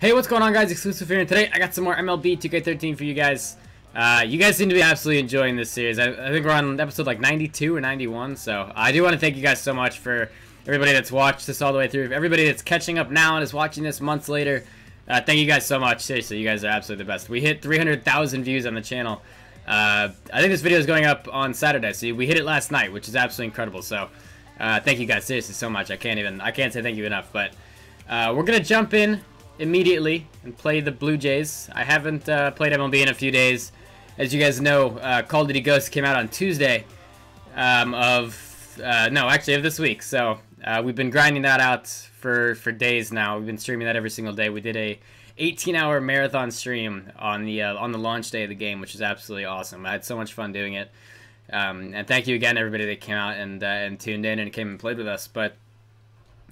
Hey, what's going on, guys? Xclusive here, and today I got some more MLB 2K13 for you guys. Uh, you guys seem to be absolutely enjoying this series. I, I, think we're on episode like 92 or 91, so I do want to thank you guys so much for everybody that's watched this all the way through. Everybody that's catching up now and is watching this months later, uh, thank you guys so much. Seriously, you guys are absolutely the best. We hit 300,000 views on the channel. Uh, I think this video is going up on Saturday, so we hit it last night, which is absolutely incredible. So, uh, thank you guys seriously so much. I can't even, I can't say thank you enough, but uh, we're gonna jump in immediately and play the Blue Jays. I haven't uh, played MLB in a few days. As you guys know, uh, Call of Duty Ghosts came out on Tuesday um, of, uh, no, actually of this week. So uh, we've been grinding that out for, for days now. We've been streaming that every single day. We did a 18-hour marathon stream on the uh, on the launch day of the game, which is absolutely awesome. I had so much fun doing it. Um, and thank you again, everybody that came out and uh, and tuned in and came and played with us. But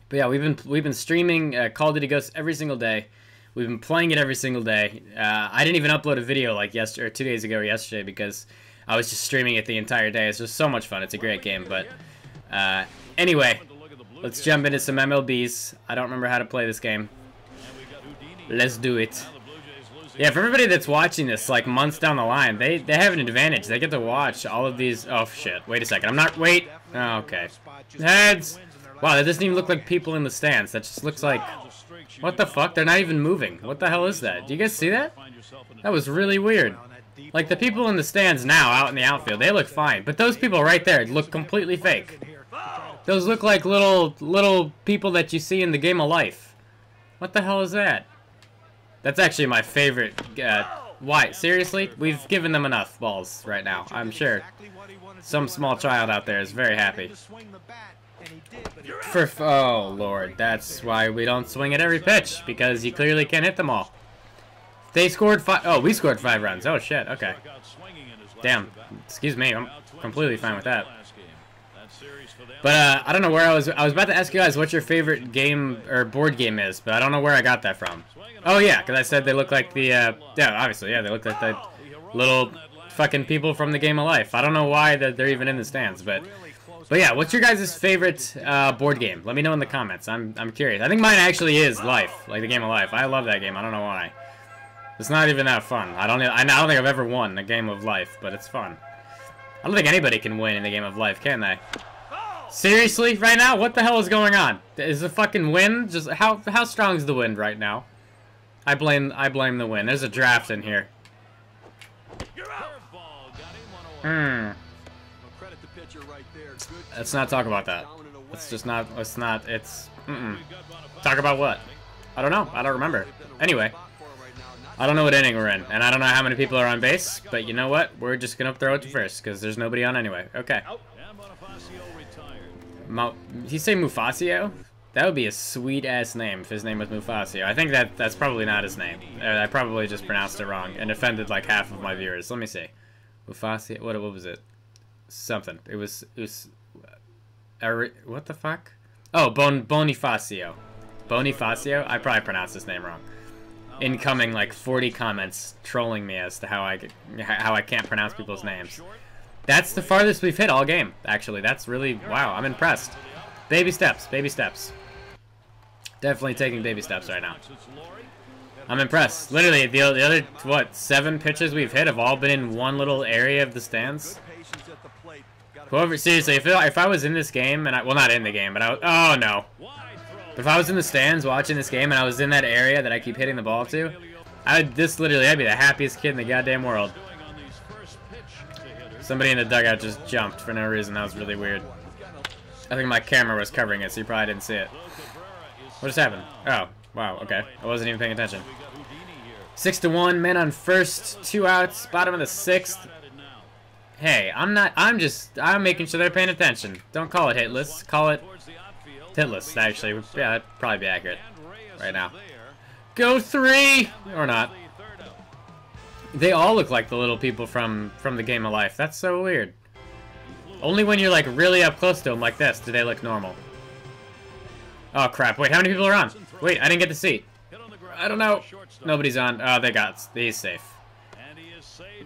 but yeah, we've been we've been streaming uh, Call of Duty Ghosts every single day. We've been playing it every single day. Uh, I didn't even upload a video like yesterday or two days ago or yesterday because I was just streaming it the entire day. It's just so much fun. It's a great game. But uh, anyway, let's jump into some MLBs. I don't remember how to play this game. Let's do it. Yeah, for everybody that's watching this, like, months down the line, they, they have an advantage. They get to watch all of these... Oh, shit. Wait a second. I'm not... Wait. Oh, okay. Heads. Wow, that doesn't even look like people in the stands. That just looks like... What the fuck? They're not even moving. What the hell is that? Do you guys see that? That was really weird. Like, the people in the stands now, out in the outfield, they look fine. But those people right there look completely fake. Those look like little, little people that you see in the game of life. What the hell is that? That's actually my favorite. Uh, why? Seriously? We've given them enough balls right now, I'm sure. Some small child out there is very happy. For oh lord, that's why we don't swing at every pitch because you clearly can't hit them all. They scored five. Oh, we scored five runs. Oh shit. Okay. Damn. Excuse me. I'm completely fine with that. But uh, I don't know where I was. I was about to ask you guys what your favorite game or board game is, but I don't know where I got that from. Oh yeah, because I said they look like the. Uh, yeah, obviously, yeah, they look like the little fucking people from the game of life. I don't know why that they're even in the stands, but but yeah, what's your guys' favorite uh, board game? Let me know in the comments. I'm, I'm curious. I think mine actually is Life, like the game of Life. I love that game. I don't know why. It's not even that fun. I don't. I don't think I've ever won a game of Life, but it's fun. I don't think anybody can win in the game of Life, can they? Seriously, right now, what the hell is going on? Is the fucking wind just how how strong is the wind right now? I blame I blame the wind. There's a draft in here. Hmm. Let's not talk about that. Let's just not, let's not, it's, mm -mm. Talk about what? I don't know. I don't remember. Anyway. I don't know what inning we're in, and I don't know how many people are on base, but you know what? We're just going to throw it to first, because there's nobody on anyway. Okay. Mo he say Mufasio? That would be a sweet-ass name if his name was Mufasio. I think that that's probably not his name. Uh, I probably just pronounced it wrong and offended like half of my viewers. Let me see. Mufasio? What, what was it? Something. It was... It was uh, what the fuck? Oh, bon Bonifacio. Bonifacio? I probably pronounced his name wrong. Incoming like 40 comments trolling me as to how I how I can't pronounce people's names. That's the farthest we've hit all game. Actually, that's really wow. I'm impressed. Baby steps, baby steps. Definitely taking baby steps right now. I'm impressed. Literally, the, the other, what, seven pitches we've hit have all been in one little area of the stands. Whoever, seriously, if, if I was in this game, and I, well, not in the game, but I, oh no. But if I was in the stands watching this game and I was in that area that I keep hitting the ball to, I would, this literally, I'd be the happiest kid in the goddamn world. Somebody in the dugout just jumped for no reason. That was really weird. I think my camera was covering it, so you probably didn't see it. What just happened? Oh, wow, okay. I wasn't even paying attention. Six to one, men on first, two outs, bottom of the sixth. Hey, I'm not, I'm just, I'm making sure they're paying attention. Don't call it hitless, call it hitless, actually. Yeah, that'd probably be accurate right now. Go three! Or not. They all look like the little people from, from the Game of Life. That's so weird. Only when you're, like, really up close to them like this do they look normal. Oh, crap. Wait, how many people are on? Wait, I didn't get to see. I don't know. Nobody's on. Oh, they got. He's safe.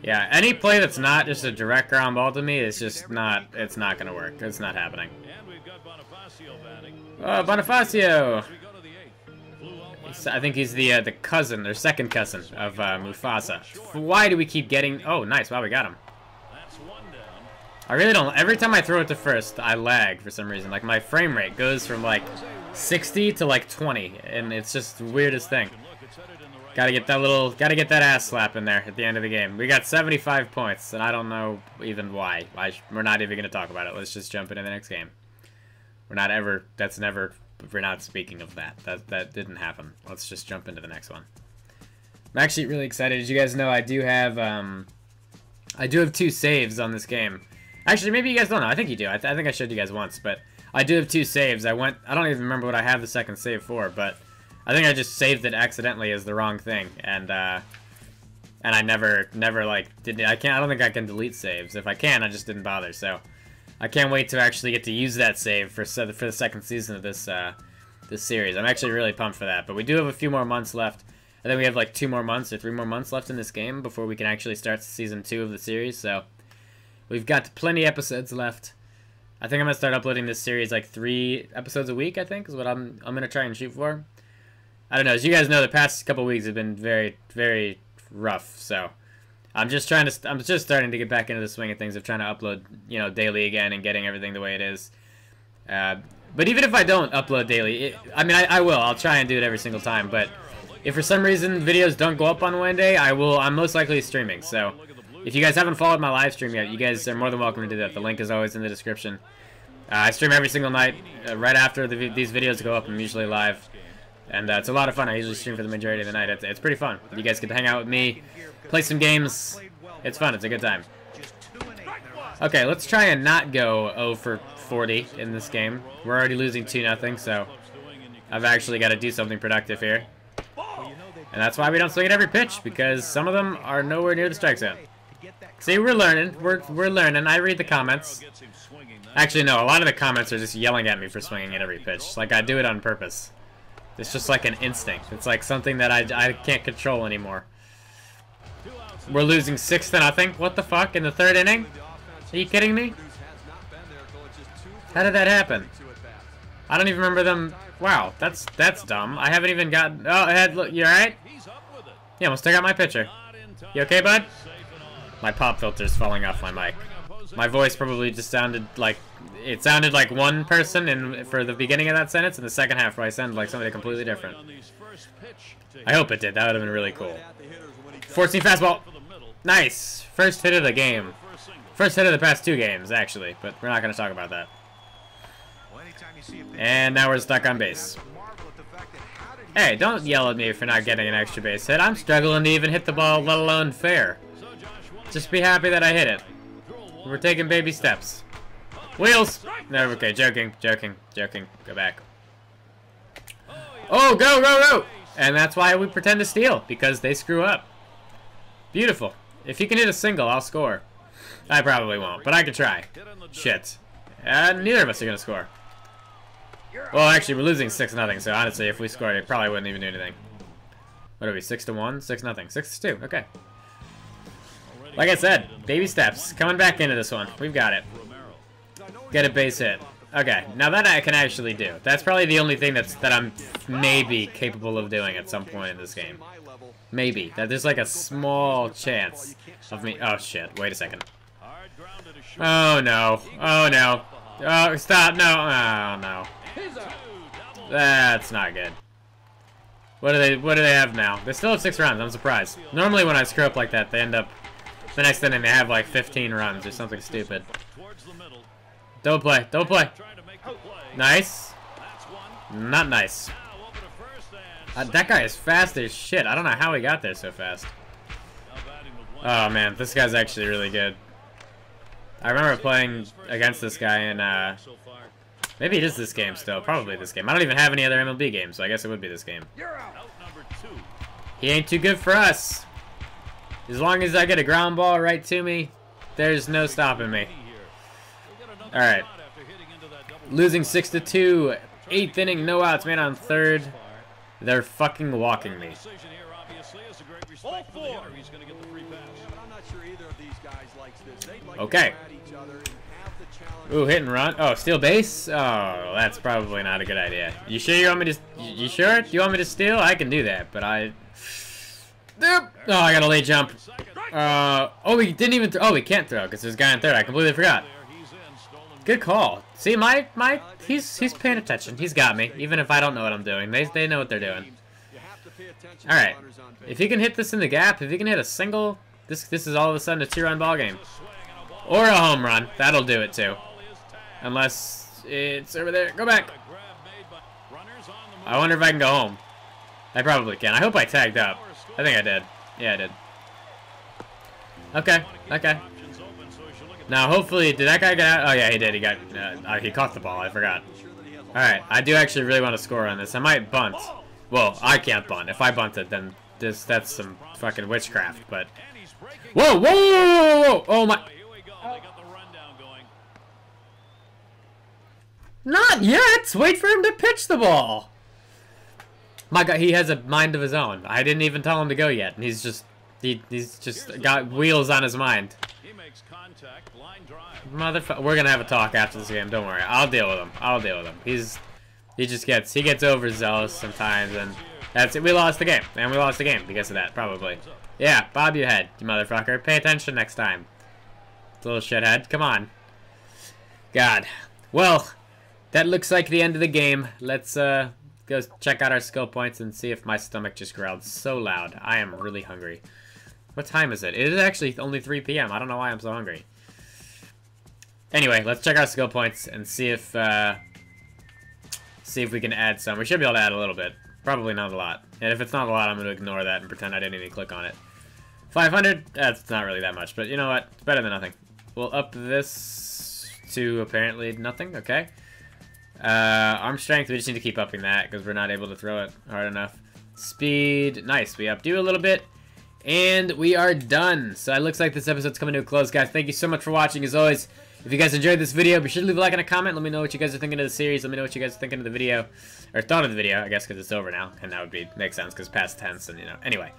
Yeah, any play that's not just a direct ground ball to me is just not, it's not going to work. It's not happening. Oh, Bonifacio! I think he's the uh, the cousin or second cousin of uh, Mufasa. Why do we keep getting? Oh, nice! Wow, we got him. I really don't. Every time I throw it to first, I lag for some reason. Like my frame rate goes from like 60 to like 20, and it's just the weirdest thing. Gotta get that little, gotta get that ass slap in there at the end of the game. We got 75 points, and I don't know even why. I, we're not even gonna talk about it. Let's just jump into the next game. We're not ever. That's never. We're not speaking of that. That that didn't happen. Let's just jump into the next one. I'm actually really excited. As you guys know, I do have um, I do have two saves on this game. Actually, maybe you guys don't know. I think you do. I, th I think I showed you guys once, but I do have two saves. I went. I don't even remember what I have the second save for, but I think I just saved it accidentally as the wrong thing, and uh, and I never, never like did. I can't. I don't think I can delete saves. If I can, I just didn't bother. So I can't wait to actually get to use that save for for the second season of this uh, this series. I'm actually really pumped for that. But we do have a few more months left. I think we have like two more months or three more months left in this game before we can actually start season two of the series. So we've got plenty episodes left. I think I'm gonna start uploading this series like three episodes a week. I think is what I'm I'm gonna try and shoot for. I don't know. As you guys know, the past couple weeks have been very, very rough. So I'm just trying to. I'm just starting to get back into the swing of things of trying to upload, you know, daily again and getting everything the way it is. Uh, but even if I don't upload daily, it, I mean, I, I will. I'll try and do it every single time. But if for some reason videos don't go up on Wednesday, I will. I'm most likely streaming. So if you guys haven't followed my live stream yet, you guys are more than welcome to do that. The link is always in the description. Uh, I stream every single night. Uh, right after the, these videos go up, I'm usually live. And uh, it's a lot of fun. I usually stream for the majority of the night. It's, it's pretty fun. You guys get to hang out with me, play some games. It's fun. It's a good time. Okay, let's try and not go 0 for 40 in this game. We're already losing 2 nothing, so I've actually got to do something productive here. And that's why we don't swing at every pitch, because some of them are nowhere near the strike zone. See, we're learning. We're, we're learning. I read the comments. Actually, no, a lot of the comments are just yelling at me for swinging at every pitch. Like, I do it on purpose. It's just like an instinct. It's like something that I, I can't control anymore. We're losing 6 to nothing. What the fuck? In the third inning? Are you kidding me? How did that happen? I don't even remember them. Wow, that's that's dumb. I haven't even gotten. Oh, head. Look, you alright? Yeah, almost took out my pitcher. You okay, bud? My pop filter's falling off my mic. My voice probably just sounded like it sounded like one person in for the beginning of that sentence, and the second half probably sounded like somebody completely different. I hope it did. That would have been really cool. 14 fastball. Nice. First hit of the game. First hit of the past two games, actually, but we're not going to talk about that. And now we're stuck on base. Hey, don't yell at me for not getting an extra base hit. I'm struggling to even hit the ball, let alone fair. Just be happy that I hit it. We're taking baby steps. Wheels! No, okay, joking, joking, joking. Go back. Oh, go, go, go! And that's why we pretend to steal, because they screw up. Beautiful. If you can hit a single, I'll score. I probably won't, but I could try. Shit. Uh, neither of us are going to score. Well, actually, we're losing 6 nothing. so honestly, if we scored, it probably wouldn't even do anything. What are we, 6 to 1? 6 nothing. 6 to 2, okay. Like I said, baby steps. Coming back into this one. We've got it. Get a base hit. Okay, now that I can actually do. That's probably the only thing that's that I'm maybe capable of doing at some point in this game. Maybe. That there's like a small chance of me. Oh shit, wait a second. Oh no. Oh no. Oh, stop. No. Oh no. That's not good. What do they what do they have now? They still have six runs, I'm surprised. Normally when I screw up like that, they end up the next inning they have like 15 runs or something stupid. Don't play. Don't play. Nice. Not nice. Uh, that guy is fast as shit. I don't know how he got there so fast. Oh, man. This guy's actually really good. I remember playing against this guy in, uh... Maybe it is this game still. Probably this game. I don't even have any other MLB games, so I guess it would be this game. He ain't too good for us. As long as I get a ground ball right to me, there's no stopping me. All right. Losing 6 to 2. Eighth inning, no outs, man on third. They're fucking walking me. Okay. Ooh, hit and run. Oh, steal base? Oh, that's probably not a good idea. You sure you want me to... You sure? You want me to steal? I can do that, but I... Oh, I got a late jump. Uh, oh, we didn't even... oh, we can't throw because there's a guy in third. I completely forgot. Good call. See, my... my he's he's paying attention. He's got me, even if I don't know what I'm doing. They, they know what they're doing. Alright. If he can hit this in the gap, if he can hit a single... This, this is all of a sudden a two-run ball game. Or a home run. That'll do it, too. Unless it's over there. Go back. I wonder if I can go home. I probably can. I hope I tagged up. I think I did. Yeah, I did. Okay. Okay. Now, hopefully, did that guy get out? Oh, yeah, he did. He got, uh, he caught the ball. I forgot. All right. I do actually really want to score on this. I might bunt. Well, I can't bunt. If I bunt it, then this that's some fucking witchcraft. But whoa, whoa, whoa, whoa, whoa! Oh my! Not yet! Wait for him to pitch the ball! My god, he has a mind of his own. I didn't even tell him to go yet, and he's just... He, he's just got wheels on his mind. Motherfucker, we're gonna have a talk after this game, don't worry. I'll deal with him. I'll deal with him. He's... He just gets... He gets overzealous sometimes, and... That's it. We lost the game. And we lost the game because of that, probably. Yeah, bob your head, you motherfucker. Pay attention next time. Little shithead. Come on. God. Well... That looks like the end of the game. Let's uh, go check out our skill points and see if my stomach just growled so loud. I am really hungry. What time is it? It is actually only 3 p.m. I don't know why I'm so hungry. Anyway, let's check our skill points and see if uh, see if we can add some. We should be able to add a little bit. Probably not a lot. And if it's not a lot, I'm going to ignore that and pretend I didn't even click on it. 500? That's not really that much, but you know what? It's better than nothing. We'll up this to apparently nothing. Okay. Uh, arm strength, we just need to keep upping that because we're not able to throw it hard enough. Speed, nice. We upped you a little bit. And we are done. So it looks like this episode's coming to a close, guys. Thank you so much for watching, as always. If you guys enjoyed this video, be sure to leave a like and a comment. Let me know what you guys are thinking of the series. Let me know what you guys are thinking of the video. Or thought of the video, I guess, because it's over now. And that would be make sense, because past tense, and, you know. Anyway.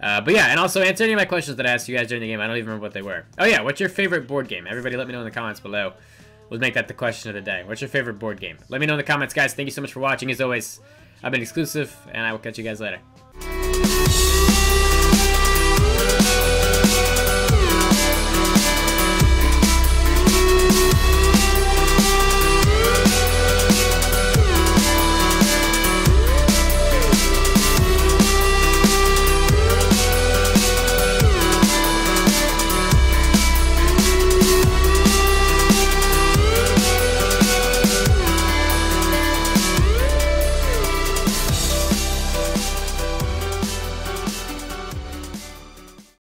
Uh, but yeah, and also answer any of my questions that I asked you guys during the game. I don't even remember what they were. Oh yeah, what's your favorite board game? Everybody let me know in the comments below. We'll make that the question of the day. What's your favorite board game? Let me know in the comments, guys. Thank you so much for watching. As always, I've been Xclusive, and I will catch you guys later.